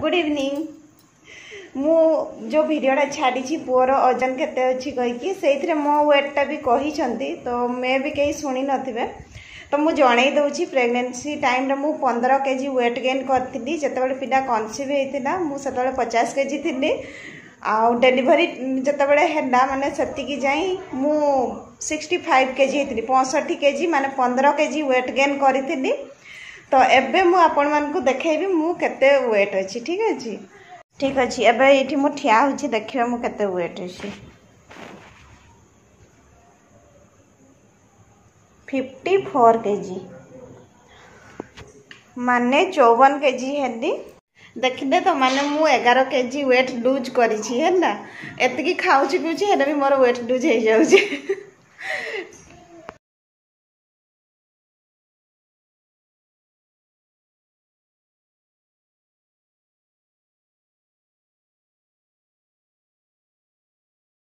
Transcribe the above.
good evening मु जो भिडटा छाड़ी पुओर ओजन के मो व्वेटा भी कही तो मे भी कहीं शुण ना तो मुझे जनईद प्रेगनेसी टाइम मुझे पंद्रह के जी वेट गेन करी जिते बिना कनसीव होता मुझसे पचास के जी थी आलीवरी जोबाला मैंने से मुझ सिक्सटी फाइव के जी होती पंसठ के जी मान पंदर के जी व्वेट गेन करी ତ ଏବେ ମୁଁ ଆପଣମାନଙ୍କୁ ଦେଖେଇବି ମୁଁ କେତେ ୱେଟ୍ ଅଛି ଠିକ୍ ଅଛି ଠିକ୍ ଅଛି ଏବେ ଏଇଠି ମୁଁ ଠିଆ ହେଉଛି ଦେଖିବା ମୁଁ କେତେ ୱେଟ୍ ଅଛି ଫିଫ୍ଟି ଫୋର୍ କେଜି ମାନେ ଚଉବନ କେଜି ହେଲି ଦେଖିଦେ ତ ମାନେ ମୁଁ ଏଗାର କେଜି ୱେଟ୍ ଲୁଜ୍ କରିଛି ହେଲା ଏତିକି ଖାଉଛି ପିଉଛି ହେଲେ ବି ମୋର ୱେଟ୍ ଲୁଜ୍ ହେଇଯାଉଛି